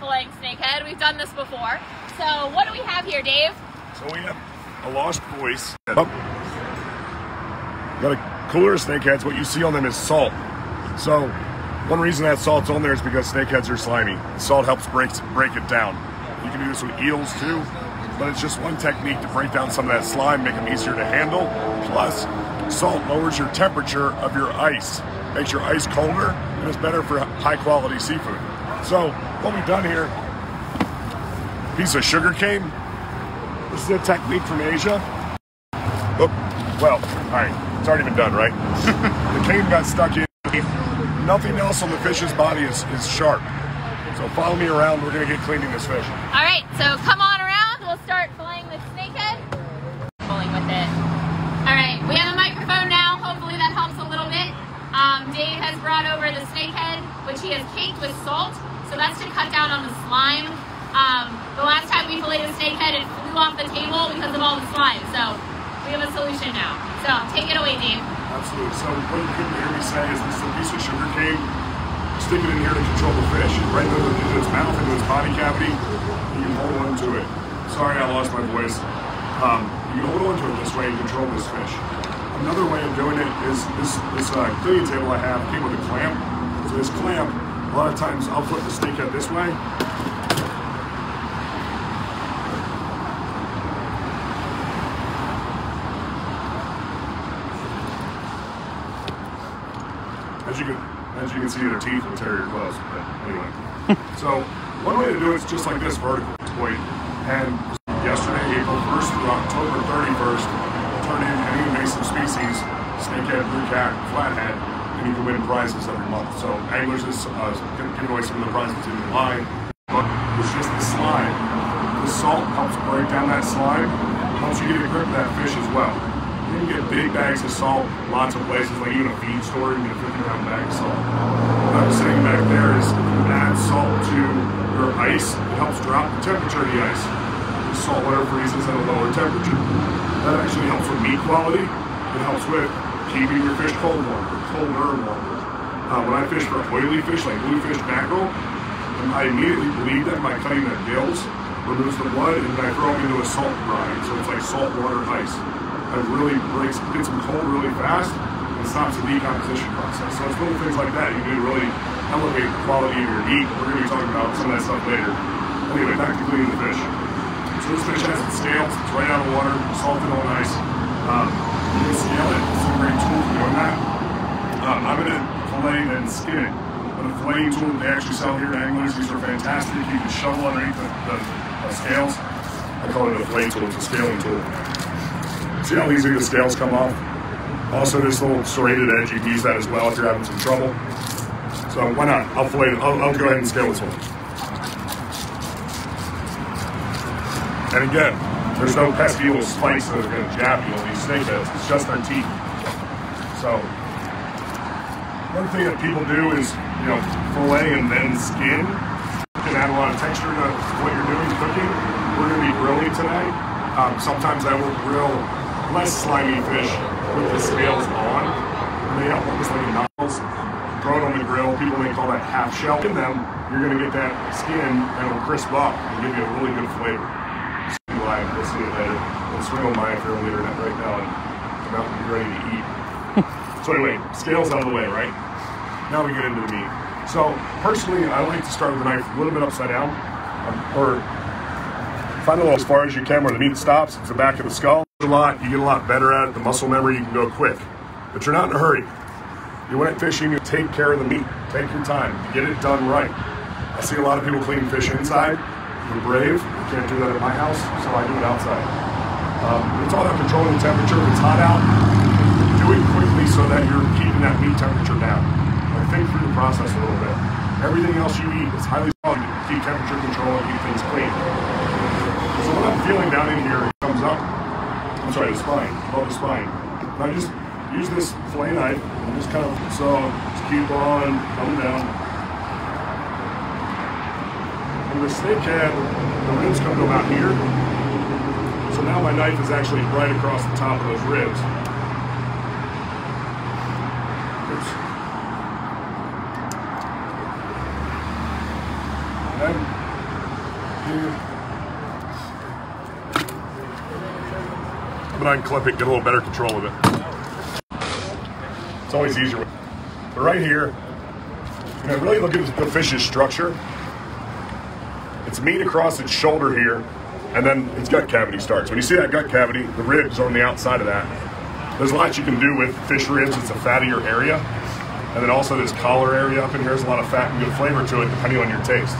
snakehead. We've done this before. So what do we have here, Dave? So we have a lost voice. Got a cooler snakeheads. What you see on them is salt. So one reason that salt's on there is because snakeheads are slimy. Salt helps break break it down. You can do this with eels too, but it's just one technique to break down some of that slime, make them easier to handle. Plus, salt lowers your temperature of your ice, makes your ice colder, and it's better for high quality seafood. So what we've done here, piece of sugar cane. This is a technique from Asia. Oh, well, all right, it's already been done, right? the cane got stuck in. Nothing else on the fish's body is, is sharp. So follow me around. We're gonna get cleaning this fish. All right, so come on around. We'll start filleting the snakehead. Pulling with it. All right, we have a microphone now. Hopefully that helps a little bit. Um, Dave has brought over the snakehead, which he has caked with salt. So that's to cut down on the slime. Um, the last time we filleted a snakehead, it flew off the table because of all the slime. So we have a solution now. So take it away, Dave. Absolutely. So what you couldn't hear me say is this is a piece of sugar cane. Stick it in here to control the fish. Right into, its mouth, into its body cavity. You hold on to it. Sorry, I lost my voice. Um, you hold on to it this way and control this fish. Another way of doing it is this this uh, table I have came with a clamp. So this clamp, lot of times I'll flip the snakehead this way. As you can as you can see, their teeth will tear your clothes. But anyway, so one way to do it is just like this vertical point. And yesterday, April 1st through October 31st, turn in any invasive species, snakehead, blue cat, flathead, and you can win prizes every month. So anglers is uh, away some of the prizes in line. But it's just the slime. The salt helps break down that slime, helps you get a grip of that fish as well. You can get big bags of salt, lots of places, like even a feed store, you can get a 50 pound bag of salt. What I'm saying back there is add salt to your ice, it helps drop the temperature of the ice. The salt water freezes at a lower temperature. That actually helps with meat quality. It helps with keeping your fish cold longer, colder longer. Uh, when I fish for oily fish like bluefish, mackerel, I immediately bleed them by cutting their gills, removes the blood, and then I throw them into a salt brine. So it's like salt water ice it really breaks, gets them cold really fast and stops the decomposition process. So it's little things like that you do really elevate the quality of your meat. We're going to be talking about some of that stuff later. Anyway, back to cleaning the fish. So this fish has its scales, it's right out of water, salted on ice. Um, you can scale it, it's a great tool for doing that. Um, I'm going to fillet and skin it. But a filleting tool they actually sell here at Anglers, these are fantastic. You can shovel underneath the, the, the scales. I call it a fillet tool, it's a scaling tool. See how easy the scales come off? Also, this little serrated edge, you can use that as well if you're having some trouble. So why not? I'll fillet. I'll, I'll go ahead and scale this one. And again, there's no pesky little spikes that are going to jab you on these snakeheads. It's just their teeth. So one thing that people do is, you know, fillet and then skin. You can add a lot of texture to what you're doing cooking. We're going to be grilling tonight. Um, sometimes I will grill less slimy fish with the scales on. They help almost like knuckles. Throw it on the grill. People may call that half shell. In them, you're going to get that skin and it'll crisp up and give you a really good flavor. See live. We'll see it later. We'll swing on by if you're on the internet right now and come out and be ready to eat. so anyway, scales out of the way, right? Now we get into the meat. So personally, I like to start with the knife a little bit upside down, um, or find a little as far as you can where the meat stops. It's the back of the skull. A lot, you get a lot better at it. The muscle memory, you can go quick, but you're not in a hurry. You went fishing, you take care of the meat. Take your time. You get it done right. I see a lot of people clean fish inside. You're brave. We can't do that at my house, so I do it outside. Um, it's all about controlling the temperature. If it's hot out, do it quickly so that you're keeping that meat temperature down. Think through the process a little bit. Everything else you eat is highly solid keep temperature control and keep things clean. So what I'm feeling down in here comes up. I'm sorry, the spine, above the spine. And I just use this fillet knife and just kind of so just keep on coming down. And the snake head, the ribs come to about here. So now my knife is actually right across the top of those ribs. Oops. here. I'm gonna unclip it, get a little better control of it. It's always easier. But right here, you really look at the fish's structure. It's meat across its shoulder here, and then its gut cavity starts. When you see that gut cavity, the ribs are on the outside of that. There's a lot you can do with fish ribs. It's a fattier area. And then also this collar area up in here has a lot of fat and good flavor to it depending on your taste.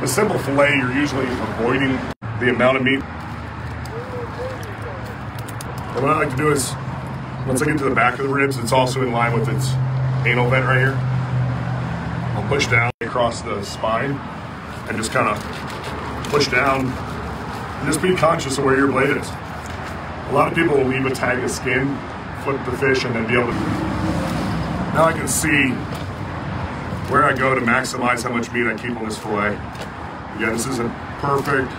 The simple filet, you're usually avoiding the amount of meat. What I like to do is, once I get to the back of the ribs, it's also in line with its anal vent right here. I'll push down across the spine and just kind of push down and just be conscious of where your blade is. A lot of people will leave a tag of skin, flip the fish, and then be able to. Now I can see where I go to maximize how much meat I keep on this fillet. Again, this isn't perfect.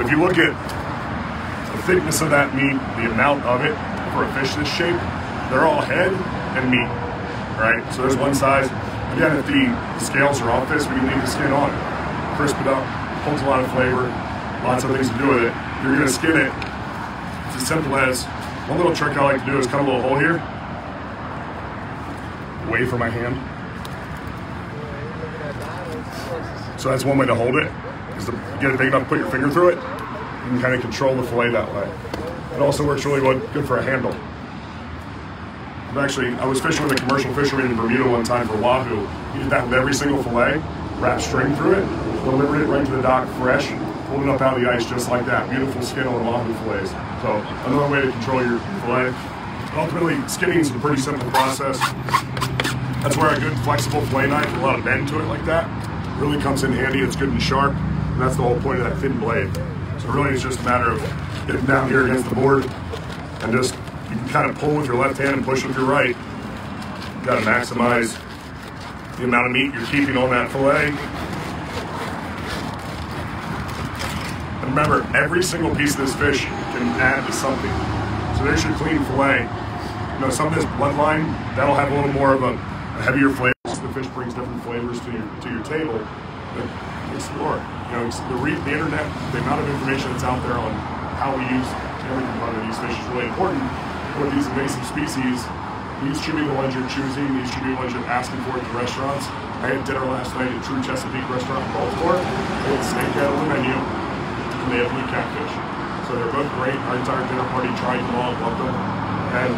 If you look at the thickness of that meat, the amount of it for a fish this shape, they're all head and meat, right? So there's one size. Again, if the scales are off this, we can leave the skin on. Crisp it up, holds a lot of flavor, lots of things to do with it. You're gonna skin it. It's as simple as one little trick I like to do is cut a little hole here, away from my hand. So that's one way to hold it, is to get it big enough to put your finger through it. You can kind of control the fillet that way. It also works really well, good for a handle. I've actually, I was fishing with a commercial fisherman in Bermuda one time for wahoo. He did that with every single fillet, wrapped string through it, delivered it right to the dock fresh, pulled it up out of the ice just like that. Beautiful skin on wahoo fillets. So another way to control your fillet. Ultimately, skinning is a pretty simple process. That's where a good flexible fillet knife, a lot of bend to it like that, really comes in handy. It's good and sharp, and that's the whole point of that thin blade. So really, it's just a matter of getting down here against the board and just you can kind of pull with your left hand and push with your right. You got to maximize the amount of meat you're keeping on that fillet. And remember, every single piece of this fish can add to something. So there's your clean fillet. You know, some of this bloodline, that'll have a little more of a, a heavier flavor. The fish brings different flavors to your to your table. But explore. You know, the, re- the internet, the amount of information that's out there on how we use every component of these fish is really important. With these invasive species, these should be the ones you're choosing. These should be the ones you're asking for at the restaurants. I had dinner last night at True Chesapeake Restaurant in Baltimore. They had snakehead on the menu, and they have blue catfish. So they're both great. Our entire dinner party tried them all, loved them. And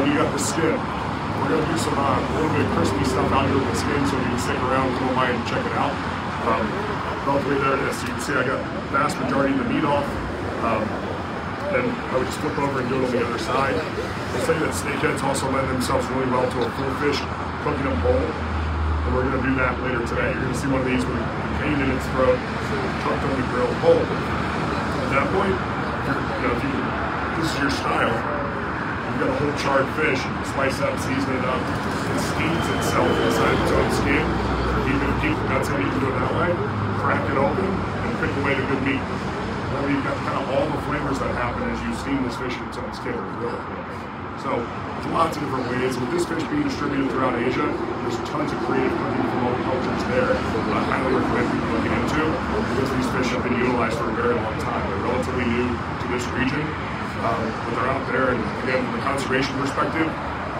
then you got the skin. We're gonna do some uh, a little bit of crispy stuff out here with the skin, so you can stick around, come by and check it out. Um, hopefully there. So you can see I got the vast majority of the meat off. Um, then I would just flip over and do it on the other side. I'll say that snakeheads also lend themselves really well to a full fish cooking them whole. And we're gonna do that later today. You're gonna see one of these with a pain in its throat, cooked on the grill whole. At that point, you know, if you, this is your style, you've got a whole charred fish, slice up, season it up, it steams itself inside its own skin. Even if the guts in, you can do it that way. Crack it open and pick away the good meat. That you've got kind of all the flavors that happen as you steam this fish in its or grill. So lots of different ways. With this fish being distributed throughout Asia, there's tons of creative cooking from all cultures there. I highly recommend people looking into because these fish have been utilized for a very long time. They're relatively new to this region, um, but they're out there. And again, from a conservation perspective,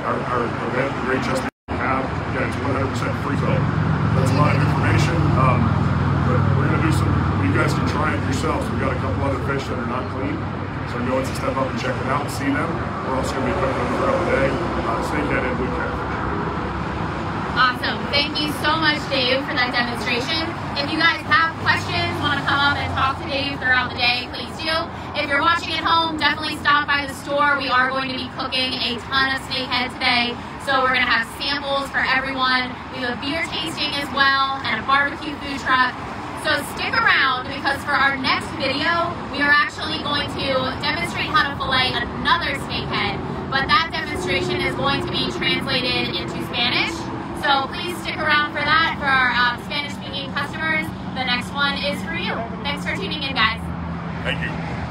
our, our event, the Great Chesapeake have, again, it's 100% free zone. That's a lot of information. Um, but we're gonna do some. You guys can try it yourselves. We've got a couple other fish that are not clean, so go to step up and check them out and see them. We're also gonna be cooking them throughout the day. Uh, snakehead and blue catfish. Awesome. Thank you so much, Dave, for that demonstration. If you guys have questions, want to come up and talk to Dave throughout the day, please do. If you're watching at home, definitely stop by the store. We are going to be cooking a ton of snakehead today. So we're going to have samples for everyone. We have a beer tasting as well and a barbecue food truck. So stick around because for our next video, we are actually going to demonstrate how to fillet another snakehead. But that demonstration is going to be translated into Spanish. So please stick around for that for our um, Spanish speaking customers. The next one is for you. Thanks for tuning in, guys. Thank you.